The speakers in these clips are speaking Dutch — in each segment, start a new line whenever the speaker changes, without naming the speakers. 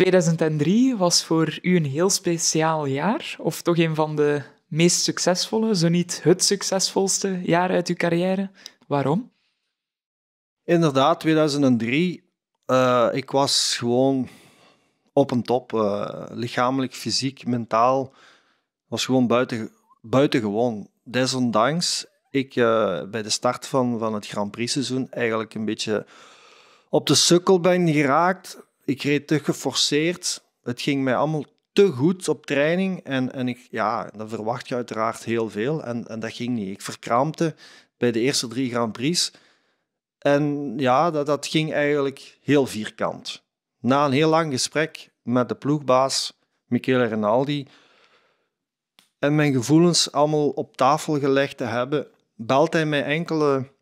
2003 was voor u een heel speciaal jaar, of toch een van de meest succesvolle, zo niet het succesvolste jaar uit uw carrière. Waarom?
Inderdaad, 2003. Uh, ik was gewoon op een top. Uh, lichamelijk, fysiek, mentaal. was gewoon buiten, buitengewoon. Desondanks, ik uh, bij de start van, van het Grand Prix seizoen eigenlijk een beetje op de sukkel ben geraakt. Ik reed te geforceerd. Het ging mij allemaal te goed op training. En, en ik, ja, dan verwacht je uiteraard heel veel. En, en dat ging niet. Ik verkrampte bij de eerste drie Grand Prix. En ja, dat, dat ging eigenlijk heel vierkant. Na een heel lang gesprek met de ploegbaas, Michele Rinaldi, en mijn gevoelens allemaal op tafel gelegd te hebben, belt hij mij enkele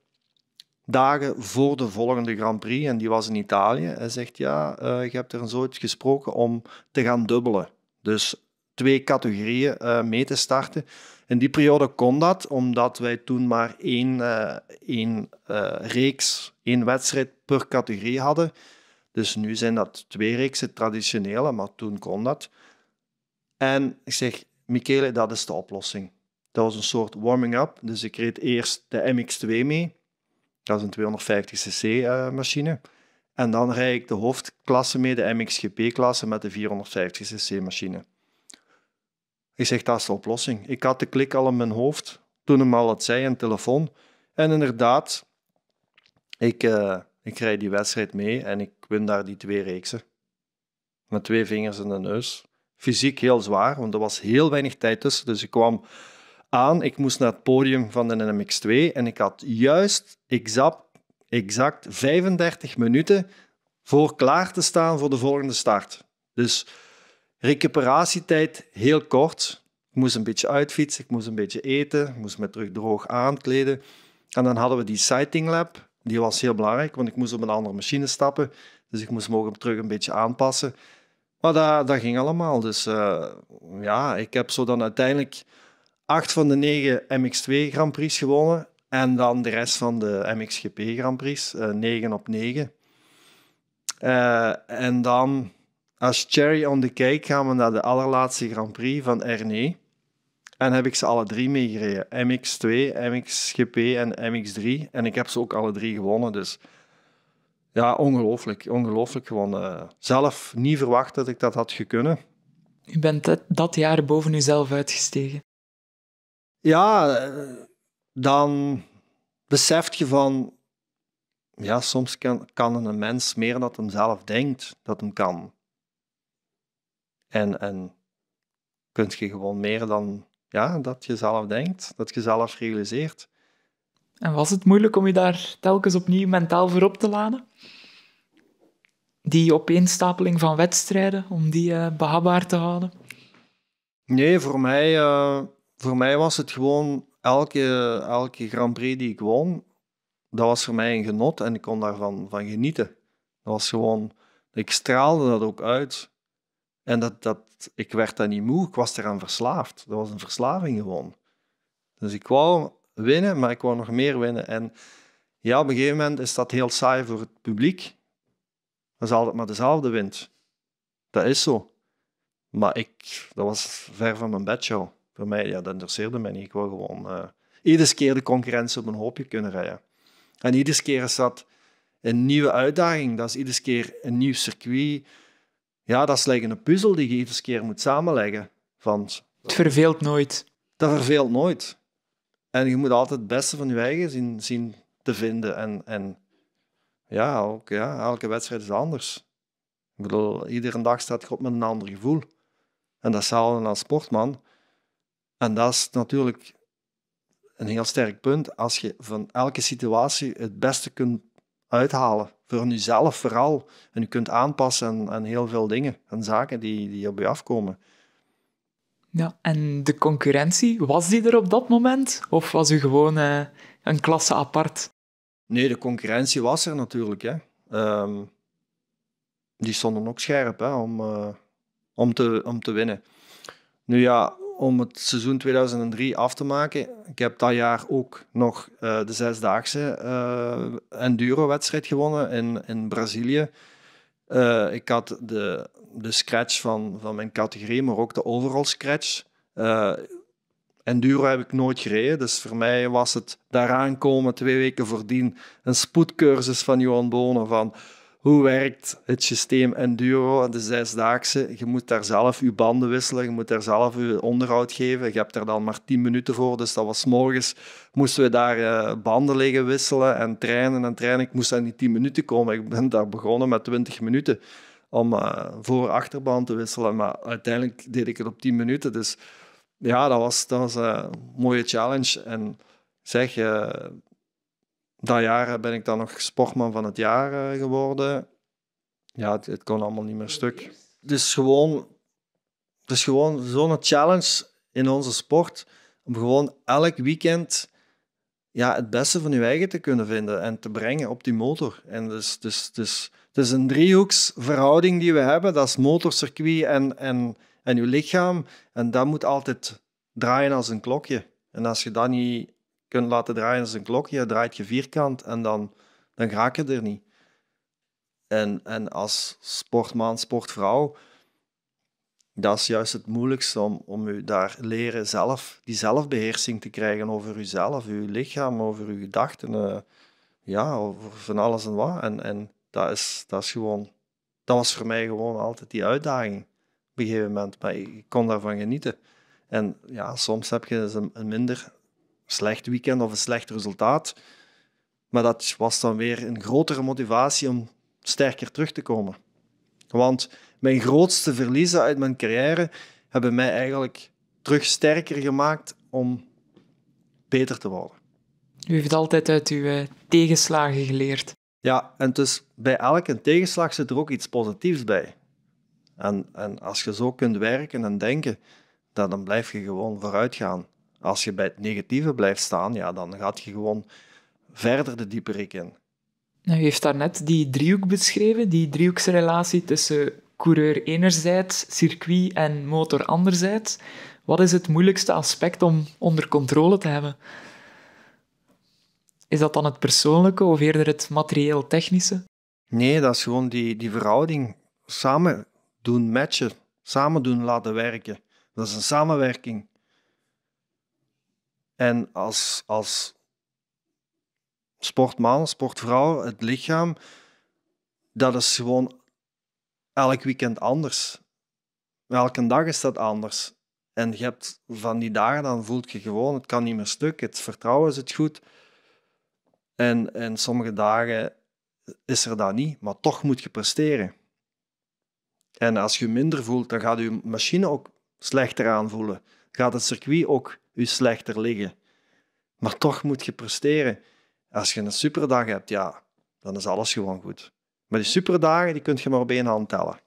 dagen voor de volgende Grand Prix, en die was in Italië. Hij zegt, ja, uh, je hebt er een soort gesproken om te gaan dubbelen. Dus twee categorieën uh, mee te starten. In die periode kon dat, omdat wij toen maar één, uh, één reeks, één wedstrijd per categorie hadden. Dus nu zijn dat twee reeksen, traditionele, maar toen kon dat. En ik zeg, Michele, dat is de oplossing. Dat was een soort warming-up. Dus ik reed eerst de MX2 mee. Dat is een 250cc-machine. En dan rijd ik de hoofdklasse mee, de MXGP-klasse, met de 450cc-machine. Ik zeg, dat is de oplossing. Ik had de klik al in mijn hoofd toen hem al het zei in telefoon. En inderdaad, ik, uh, ik rijd die wedstrijd mee en ik win daar die twee reeksen. Met twee vingers in de neus. Fysiek heel zwaar, want er was heel weinig tijd tussen. Dus ik kwam aan, ik moest naar het podium van de MX2 en ik had juist exact, exact 35 minuten voor klaar te staan voor de volgende start. Dus recuperatietijd heel kort. Ik moest een beetje uitfietsen, ik moest een beetje eten, ik moest me terug droog aankleden. En dan hadden we die sighting lab. Die was heel belangrijk, want ik moest op een andere machine stappen. Dus ik moest me terug een beetje aanpassen. Maar dat, dat ging allemaal. Dus uh, ja, ik heb zo dan uiteindelijk acht van de negen MX2 Grand Prix gewonnen. En dan de rest van de MXGP Grand Prix, uh, 9 op 9. Uh, en dan, als cherry on the cake, gaan we naar de allerlaatste Grand Prix van Rne. En heb ik ze alle drie meegereden. MX2, MXGP en MX3. En ik heb ze ook alle drie gewonnen. Dus ja, ongelooflijk. Ongelooflijk gewoon. Uh, zelf niet verwacht dat ik dat had gekunnen.
U bent dat, dat jaar boven uzelf uitgestegen.
Ja, eh, dan beseft je van... Ja, soms kan, kan een mens meer dan hem zelf denkt dat hem kan. En, en kun je gewoon meer dan ja, dat je zelf denkt, dat je zelf realiseert.
En was het moeilijk om je daar telkens opnieuw mentaal voor op te laden? Die opeenstapeling van wedstrijden, om die uh, behapbaar te houden?
Nee, voor mij, uh, voor mij was het gewoon elke, elke Grand Prix die ik won, dat was voor mij een genot en ik kon daarvan van genieten. Dat was gewoon, ik straalde dat ook uit. En dat, dat, ik werd daar niet moe, ik was eraan verslaafd. Dat was een verslaving gewoon. Dus ik wou winnen, maar ik wou nog meer winnen. En ja, op een gegeven moment is dat heel saai voor het publiek. Dan zal het maar dezelfde wint. Dat is zo. Maar ik, dat was ver van mijn bedshow. Voor mij, ja, dat interesseerde mij niet. Ik wou gewoon uh, iedere keer de concurrentie op een hoopje kunnen rijden. En iedere keer is dat een nieuwe uitdaging. Dat is iedere keer een nieuw circuit. Ja, dat is like een puzzel die je iedere keer moet samenleggen. Van,
het verveelt nooit.
Dat verveelt nooit. En je moet altijd het beste van je eigen zien, zien te vinden. En, en ja, ook, ja, elke wedstrijd is anders. Ik bedoel, iedere dag staat je op met een ander gevoel. En dat is hetzelfde als sportman. En dat is natuurlijk een heel sterk punt. Als je van elke situatie het beste kunt uithalen. Voor jezelf vooral. En je kunt aanpassen aan, aan heel veel dingen en zaken die, die op je afkomen.
Ja, en de concurrentie, was die er op dat moment? Of was u gewoon uh, een klasse apart?
Nee, de concurrentie was er natuurlijk. Hè. Um, die stonden ook scherp hè, om, uh, om, te, om te winnen. Nu ja, om het seizoen 2003 af te maken. Ik heb dat jaar ook nog uh, de zesdaagse uh, enduro-wedstrijd gewonnen in, in Brazilië. Uh, ik had de, de scratch van, van mijn categorie, maar ook de overall scratch. Enduro heb ik nooit gereden, dus voor mij was het daaraan komen, twee weken voordien, een spoedcursus van Johan Bonen van hoe werkt het systeem enduro, de zesdaagse. Je moet daar zelf je banden wisselen, je moet daar zelf je onderhoud geven. Je hebt er dan maar tien minuten voor, dus dat was morgens. Moesten we daar uh, banden liggen wisselen en trainen en trainen. Ik moest aan die tien minuten komen. Ik ben daar begonnen met twintig minuten om uh, voor-achterband te wisselen, maar uiteindelijk deed ik het op tien minuten. Dus ja, dat was, dat was eh, een mooie challenge. En zeg, uh, dat jaar ben ik dan nog sportman van het jaar uh, geworden. Ja, het, het, kon allemaal niet meer stuk. Het is gewoon, het is gewoon zo'n challenge in onze sport. Om gewoon elk weekend ja, het beste van je eigen te kunnen vinden en te brengen op die motor. En dus, dus, dus, het is een driehoeksverhouding die we hebben. Dat is motorcircuit en, en, en je lichaam. En dat moet altijd draaien als een klokje. En als je dat niet kunt laten draaien als een klokje, draait je vierkant en dan, dan raak je er niet. En, en als sportman, sportvrouw, dat is juist het moeilijkste om, om u daar leren zelf, die zelfbeheersing te krijgen over uzelf, uw lichaam, over uw gedachten. Uh, ja, over van alles en wat. En, en dat, is, dat is gewoon, dat was voor mij gewoon altijd die uitdaging op een gegeven moment. Maar ik kon daarvan genieten. En ja, soms heb je dus een minder slecht weekend of een slecht resultaat. Maar dat was dan weer een grotere motivatie om sterker terug te komen. Want mijn grootste verliezen uit mijn carrière hebben mij eigenlijk terug sterker gemaakt om beter te worden.
U heeft altijd uit uw eh, tegenslagen geleerd.
Ja, en dus bij elke tegenslag zit er ook iets positiefs bij. En, en als je zo kunt werken en denken, dan, dan blijf je gewoon vooruit gaan. Als je bij het negatieve blijft staan, ja, dan gaat je gewoon verder de dieperik in.
Nou, u heeft daarnet die driehoek beschreven, die driehoeksrelatie tussen coureur enerzijds, circuit en motor anderzijds. Wat is het moeilijkste aspect om onder controle te hebben? Is dat dan het persoonlijke of eerder het materieel-technische?
Nee, dat is gewoon die, die verhouding. Samen doen matchen, samen doen laten werken. Dat is een samenwerking. En als, als sportman, sportvrouw, het lichaam, dat is gewoon elk weekend anders. Elke dag is dat anders. En je hebt van die dagen, dan voelt je gewoon, het kan niet meer stuk, het vertrouwen zit goed. En, en sommige dagen is er dat niet, maar toch moet je presteren. En als je minder voelt, dan gaat je machine ook slechter aanvoelen. Gaat het circuit ook je slechter liggen. Maar toch moet je presteren. Als je een superdag hebt, ja, dan is alles gewoon goed. Maar die superdagen die kun je maar op één hand tellen.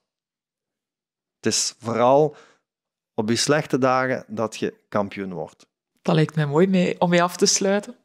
Het is vooral op die slechte dagen dat je kampioen wordt.
Dat lijkt mij mooi mee, om mee af te sluiten.